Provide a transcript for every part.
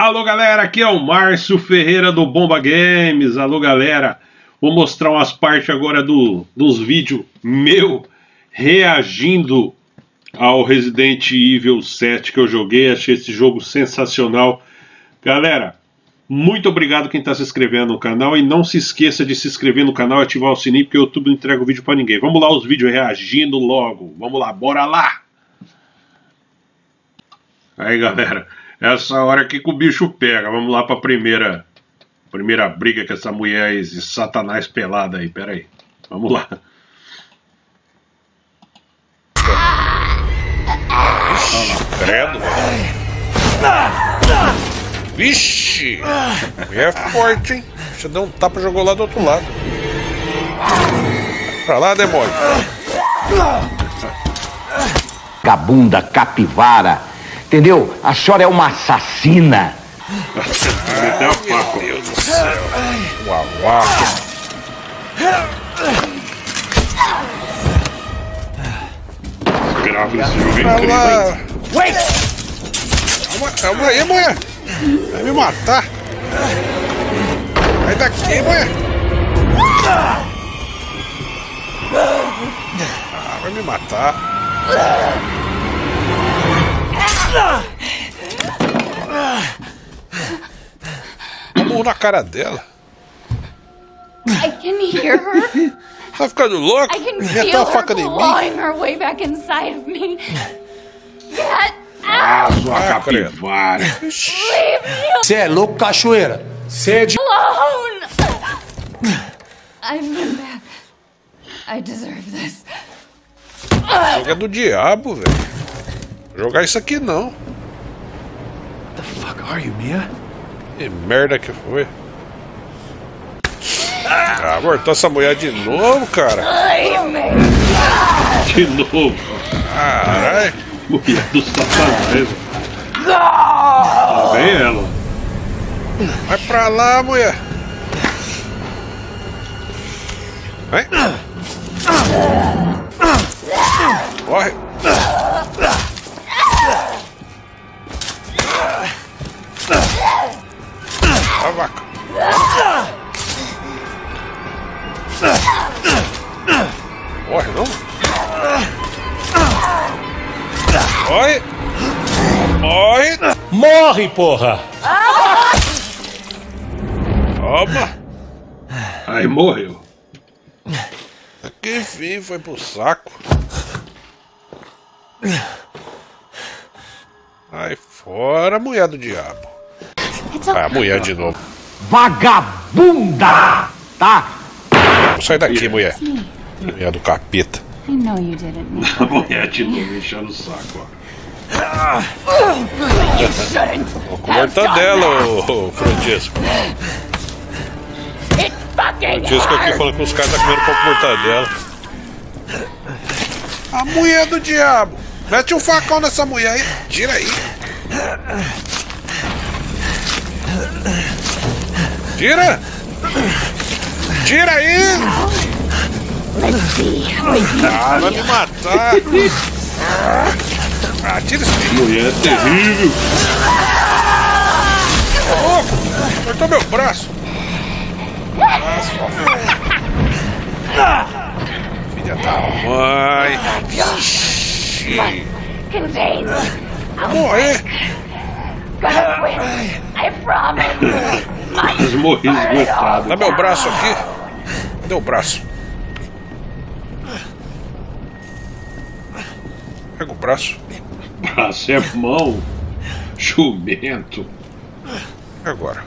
Alô galera, aqui é o Márcio Ferreira do Bomba Games. Alô galera, vou mostrar umas partes agora do, dos vídeos meu reagindo ao Resident Evil 7 que eu joguei. Achei esse jogo sensacional. Galera, muito obrigado quem está se inscrevendo no canal e não se esqueça de se inscrever no canal e ativar o sininho porque o YouTube não entrega o vídeo para ninguém. Vamos lá os vídeos reagindo logo. Vamos lá, bora lá. Aí galera, essa hora aqui que o bicho pega. Vamos lá pra primeira primeira briga com essa mulher e satanás pelada aí. Pera aí. Vamos lá. Credo. Vixe! É forte, hein? Você deu um tapa e jogou lá do outro lado. Pra lá, demônio. Cabunda, capivara, Entendeu? A senhora é uma assassina. Meteu a faca. Meu Deus do céu. Uau, uau. Grava esse jogo incrível. lá. Calma, calma aí, mulher. Vai me matar. Sai daqui, mulher. Ah, vai me matar. Vamos na cara dela. I can hear her. Tá ficando louco? I can feel a her faca em mim. clawing her way back inside of me. Get Ah, out! sua Ah, credo. capivara. Você é louco, cachoeira? Você é de. alone! I've been bad. I deserve this. Jogo é do diabo, velho. Jogar isso aqui não. the fuck are you, Mia? Que merda que foi. Ah, abortou essa mulher de novo, cara. De novo. Caralho. Mulher do satanás. Lá vem ela. Vai pra lá, mulher. Vai. Corre. A vaca. Corre, não? Corre. Corre. Morre, porra! Toma. Aí morreu. Que enfim, foi pro saco. Ai, fora, mulher do diabo. Ah, mulher de novo. Vagabunda! Tá? Sair daqui, mulher. Mulher do capeta. I know you didn't A mulher de novo enchendo o saco, ó. Vou com mortadela, ô, ô Francisco. Francisco aqui falando que os caras tá comendo pouco mortadela. A mulher do diabo. Mete um facão nessa mulher aí. Tira aí. Tira! Tira aí! Ah, vai me matar! Ah, tira isso aí! Mulher é terrível. Ô, louco! Cortou meu braço! Nossa, Filha da mãe! Vixe! morrer! Gonna. I promise. Mas morri esgotado. Dá meu braço aqui! Cadê o braço? Pega o braço. Braço é mão. Jumento. Agora?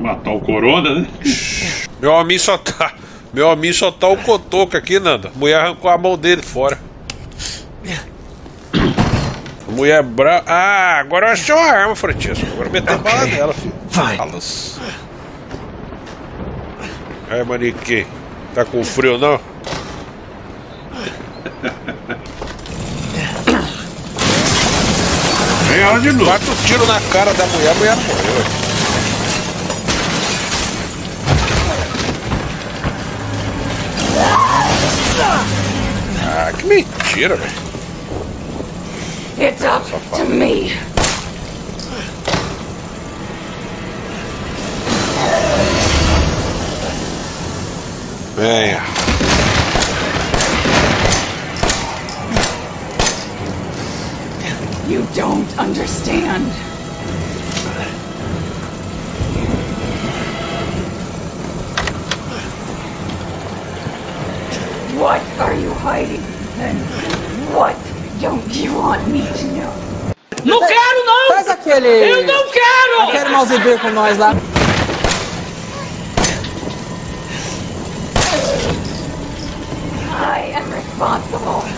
Matar o corona, né? Meu homem só tá. Meu homem só tá o cotoco aqui, Nanda. A mulher arrancou a mão dele fora. Mulher brava. Ah, agora eu achei uma arma, Francisco. Agora meter bala nela, filho. Vai. Balas. Aí, Manique. Tá com frio, não? Vem ela de novo. Quatro tiros na cara da mulher, a mulher morreu. Ah, que mentira, velho. It's up to me. Venha. You don't understand. What are you hiding? And what don't you want me to know? Não quero, não! Faz aquele. Eu não quero! Aquele mausebeiro com nós lá. I am responsible.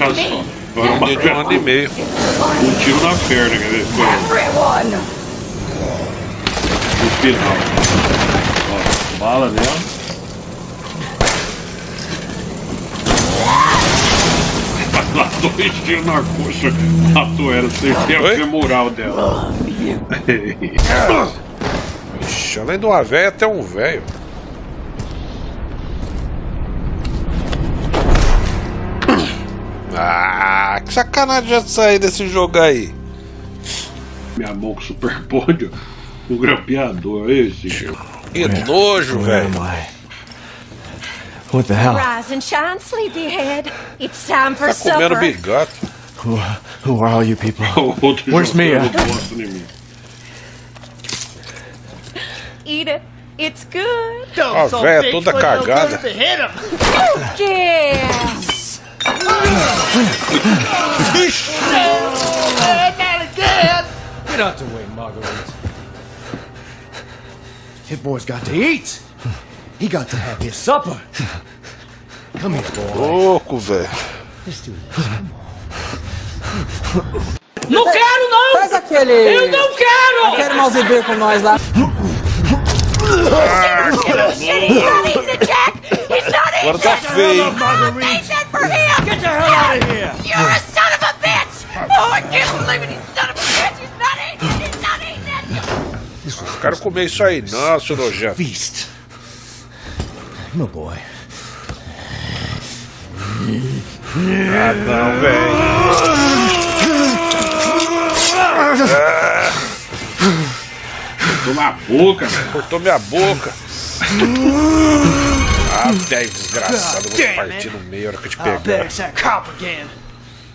On só. Agora uma De um ano e meio. um tiro na perna, quer Everyone. No final. Ó, bala nela. Lá dois tiros na coxa. Matou ela, acertei a Oi? femoral dela. Ixi, além de uma véia, até um velho. Ah, que sacanagem já sair desse jogo aí. Minha mão com super pódio. O grampeador, esse. Que nojo, velho. What the hell? Rise and shine, sleepyhead. It's time for Tá comendo supper. bigode. Who, who are all you people? Where's Mia? Eat it. It's good. A véia toda cagada. Yes. Get out the way, Marguerite. Hit boy's got to eat. He got to have his supper. Come here, boy. Louco, velho. Não quero, não! Faz aquele. Eu não quero! Aquele mausebeiro com nós lá. He's not eating the feio. For him. Get the hell out of here. You're a son of a bitch. Oh, I can't believe it. He's son of a bitch. He's not. He's not. Não quero comer isso aí, não, seu nojento. Feast. No boy. Ah, não, velho. Toma a boca, velho. Cortou minha boca. Ah, velho, desgraçado. Vou te partir no meio a hora que eu te pegar. that cop again.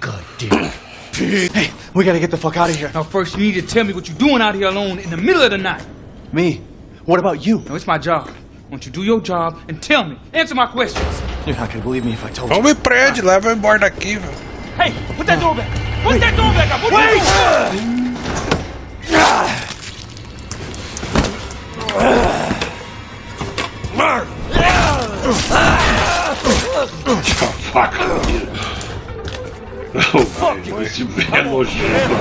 Good deal. hey, we gotta get the fuck out of here. Now, first, you need to tell me what you're doing out here alone in the middle of the night. Me? What about you? No, it's my job. Won't you do your job and tell me? Answer my questions. You're not gonna believe me if I told you. Não me prende, leva eu embora daqui, velho. Hey, put that door back. Put that door back up. Put Wait! Faca. Oh, velho, esse velho é nojento.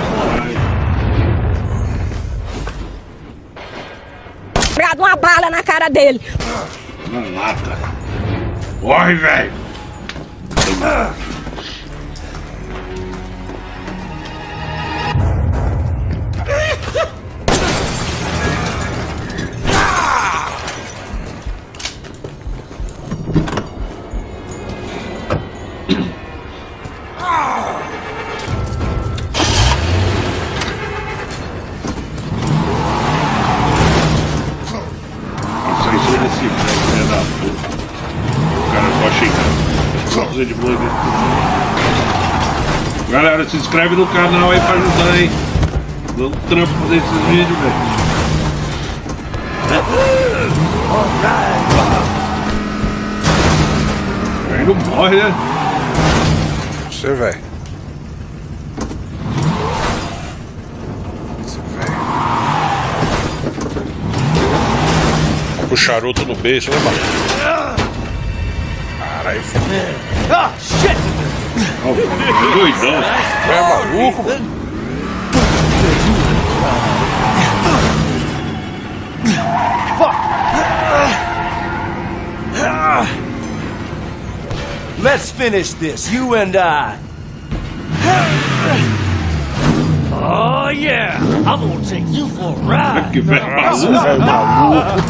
Uma bala na cara dele. Na lata. Corre, velho. Aí foi desse velho, filho da puta. O cara só xingando. Só precisa de blood. Galera, se inscreve no canal aí pra ajudar? Dá um trampo fazer esses vídeos, velho. Aí não morre, né? Você, velho. Com o charuto no beijo, né, mano? Caralho, Ah, shit! É doidão. É maluco, mano. Let's finish this, you and I. Oh yeah, I'm gonna take you for a ride. Nossa, maluco. velho maluco.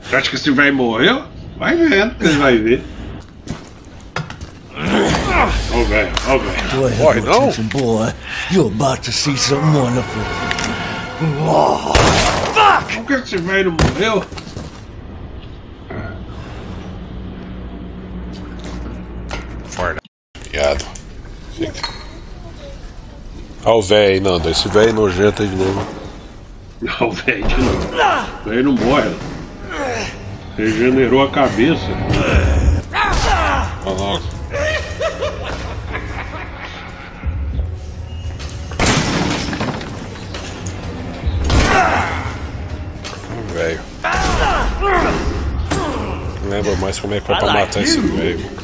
Você acha que esse velho morreu? Vai vendo que ele vai ver. Ó o velho, ó o velho. Boy, have Boy. You're about to see something wonderful. Por que esse velho não morreu? Viado. Fica. Olha o velho aí, Nando. Esse velho nojento aí de novo. Não, velho, de novo. O velho não morre. Regenerou a cabeça. Olha lá. Ó, Velho. Não lembro mais como é que foi pra matar esse velho.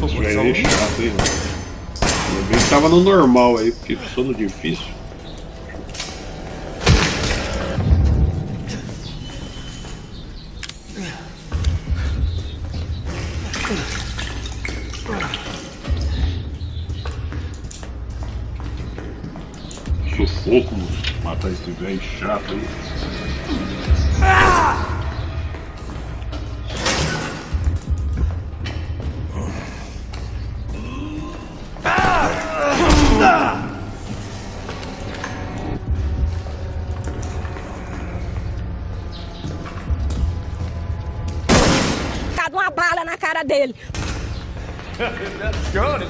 Esse velho é chato, hein? Ainda bem que tava no normal aí, porque precisou no difícil. Sufoco, mano. Matar esse velho chato aí.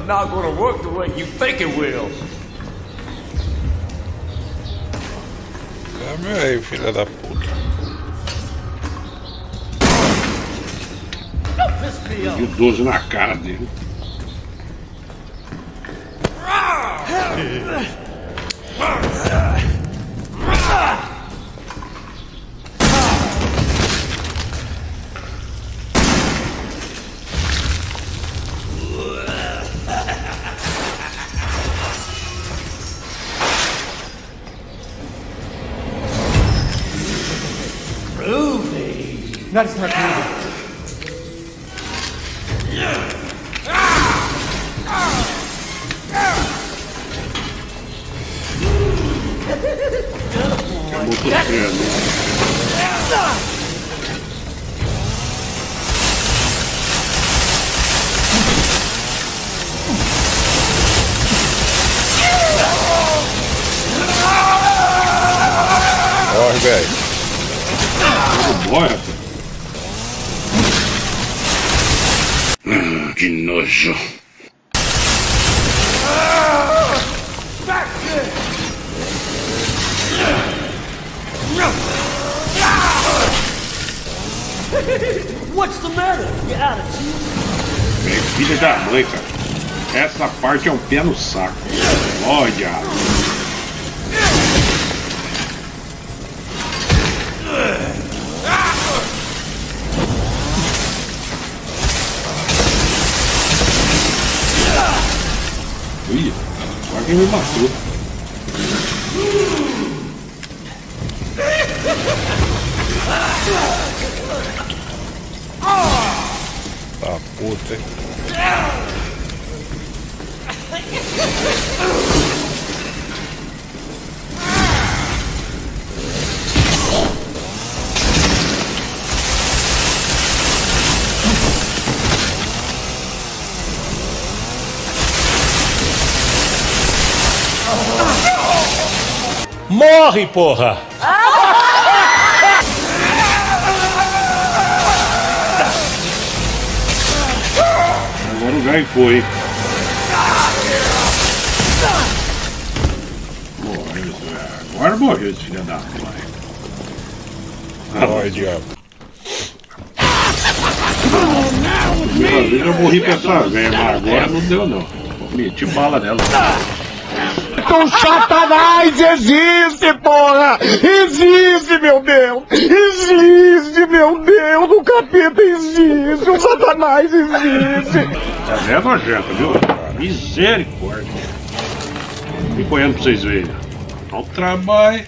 Not gonna work the way you think it will. Velho, filha da puta. E o 12 na cara dele. As much movie. Motocicleta. Corre, velho. Bora, rapaz. Hum, que nojo. What's the matter? You out of tune? Velho, filha da mãe, cara. Essa parte é um pé no saco. Olha. Quem me matou. Tá puta, hein? Morre, porra! Agora o velho foi. Velho. Agora morreu esse filho da mãe. Corre, diabo. Primeira vez eu morri com essa velha, mas agora não deu não. Meti bala nela. O Satanás existe, porra! Existe, meu Deus! Existe, meu Deus! O capeta existe! O Satanás existe! Tá é nojento, viu? Misericórdia. Vem correndo pra vocês verem. Olha o trabalho.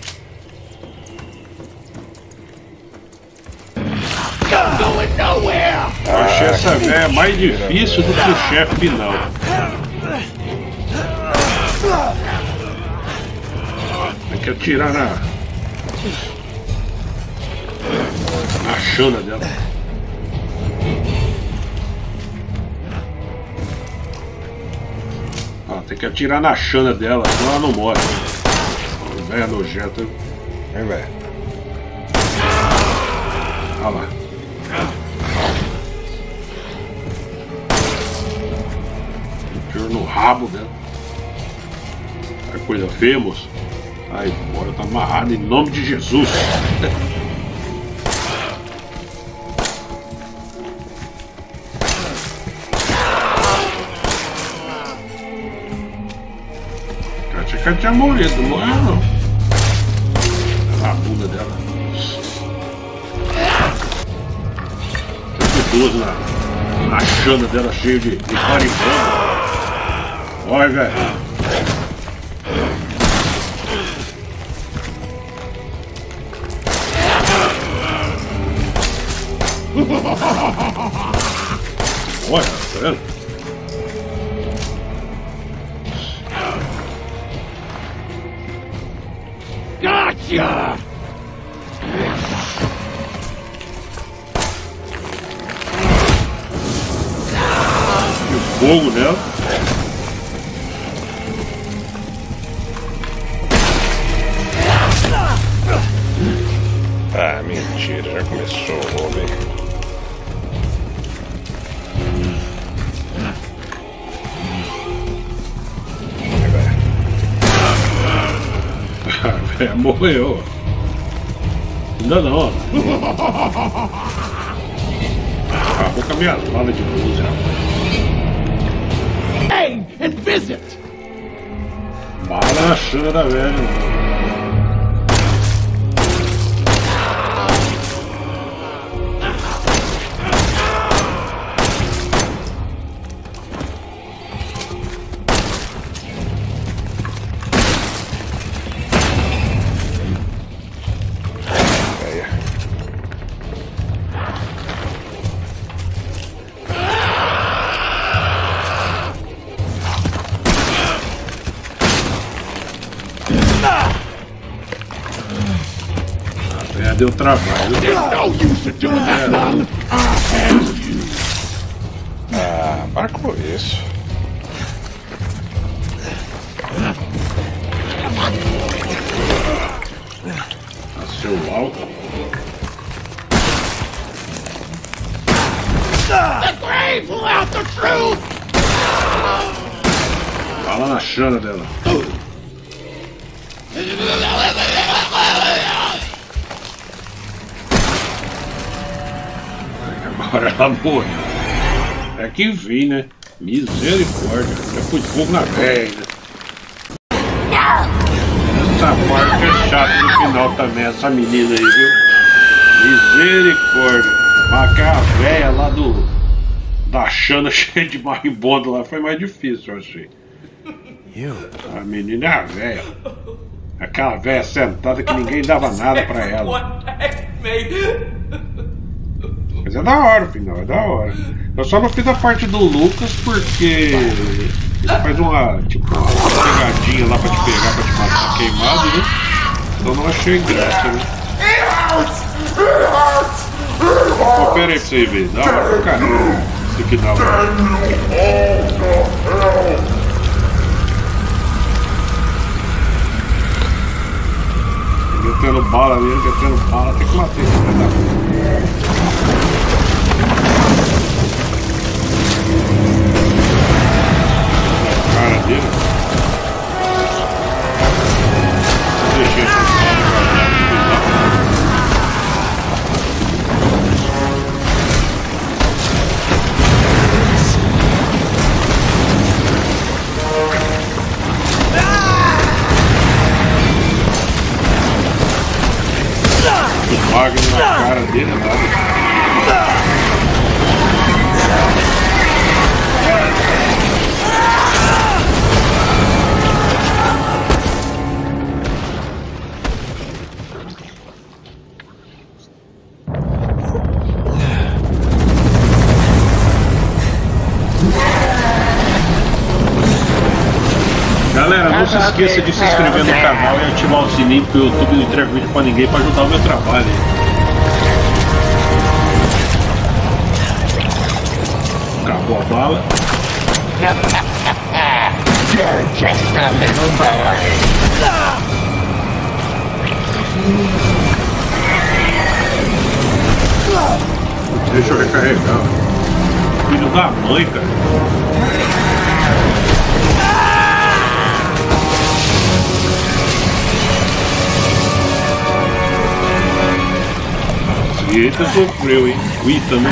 Eu achei essa véia mais difícil do que o chefe final. Tem que atirar na. na chana dela. Ah, tem que atirar na chana dela, senão ela não morre. Véia nojenta. Vem, velho. Olha lá. Tiro no rabo dela. Que coisa feia, moço. Aí, bora, tá amarrado em nome de Jesus. Que ela tinha morrido, não não. A bunda dela. Tem duas na, na chana dela cheia de, de. Olha, velho. Olha, tá vendo? Gotcha! Fogo nela. Véia morreu. Ainda não. Acabou com a minha bala de música. Hey, and visit! Bala na chana da velha. Velho. Trabalho. Ah, para com isso. Nasceu alto. The grave will out the truth! Bala na chana dela. Agora ela morreu. É que enfim, né? Misericórdia. Já pus fogo na velha. Essa parte é chata no final também, essa menina aí, viu? Misericórdia. Mas aquela velha lá do. Da Xana cheia de marimbondo lá foi mais difícil, eu achei. A menina é a velha. Aquela velha sentada que ninguém dava nada pra ela. Mas é da hora o final, é da hora. Eu só não fiz a parte do Lucas porque ele faz uma, tipo, uma pegadinha lá pra te pegar, pra te matar queimado, né? Então não achei graça, né? Confere aí pra você ver, da hora pra caramba. Esse final. Metendo bala nele, metendo bala, tem que matar esse filho Galera, não se esqueça de se inscrever no canal e ativar o sininho, porque o YouTube não entrega vídeo pra ninguém pra ajudar o meu trabalho. Acabou a bala. Deixa eu recarregar. Filho da mãe, cara. Eita, sofreu, hein? O Ethan, né?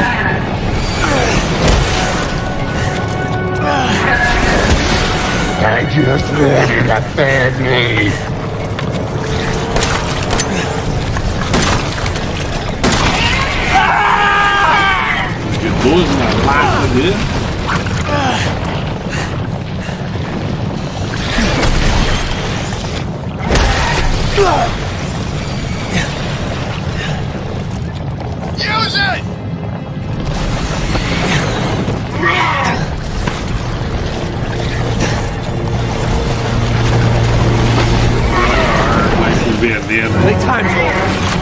I just wanted a family. De 12 na lata dele. Vai com veneno. Já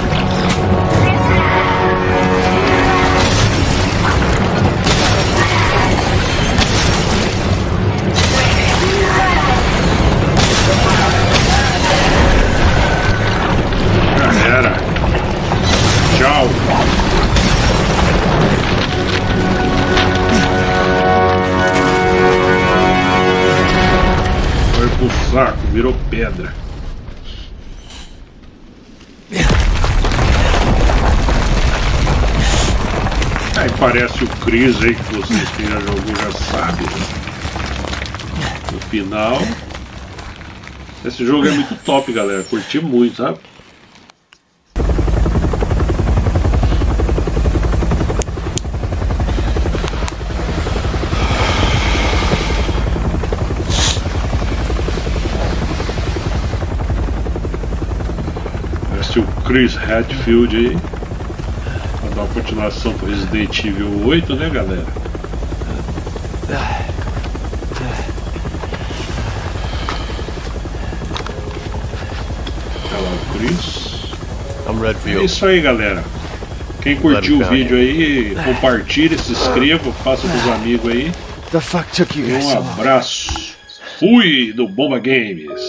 Aí parece o Chris aí que vocês que já jogou já sabem. No final. Esse jogo é muito top, galera. Curti muito, sabe? É o Chris Hadfield aí. Dar uma continuação pro Resident Evil 8, né, galera? Olha lá o Chris. É isso aí, galera. Quem curtiu o vídeo aí, compartilha, se inscreva, faça com os amigos aí. The fuck took you E guys um abraço. Fui do Bomba Games.